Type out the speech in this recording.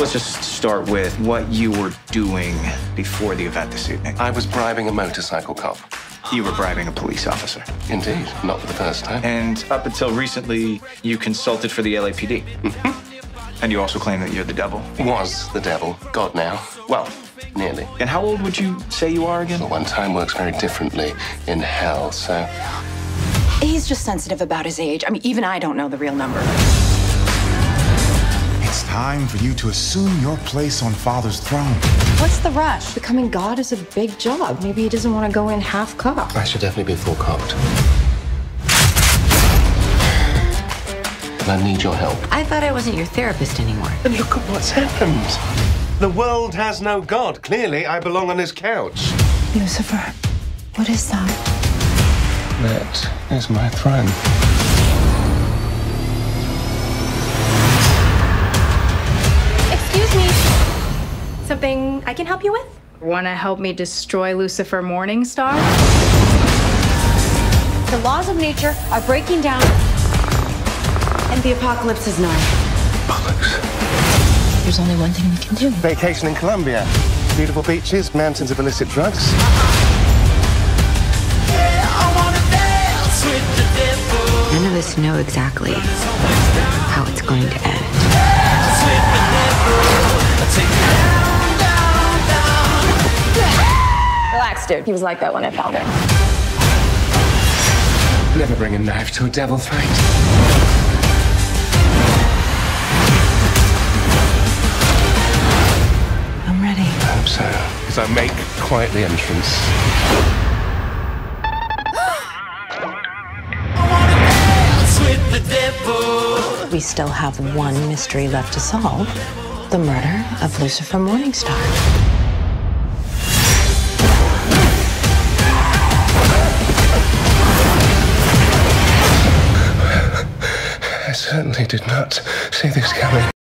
Let's just start with what you were doing before the event this evening. I was bribing a motorcycle cop. You were bribing a police officer. Indeed, not for the first time. And up until recently, you consulted for the LAPD. Mm-hmm. and you also claim that you're the devil. Was the devil. God now. Well, nearly. And how old would you say you are again? But one time works very differently in hell, so. He's just sensitive about his age. I mean, even I don't know the real number. It's time for you to assume your place on Father's throne. What's the rush? Becoming God is a big job. Maybe he doesn't want to go in half cocked. I should definitely be full cocked. I need your help. I thought I wasn't your therapist anymore. And look at what's happened. The world has no God. Clearly, I belong on his couch. Lucifer, what is that? That is my throne. Something I can help you with? Want to help me destroy Lucifer Morningstar? The laws of nature are breaking down, and the apocalypse is nigh. Bollocks. There's only one thing we can do. Vacation in Colombia. Beautiful beaches, mountains of illicit drugs. None of us know exactly how it's going to end. Relax, dude. He was like that when I found him. Never bring a knife to a devil fight. I'm ready. I hope so. Because I make quite the entrance. We still have one mystery left to solve the murder of Lucifer Morningstar. Certainly did not see this coming.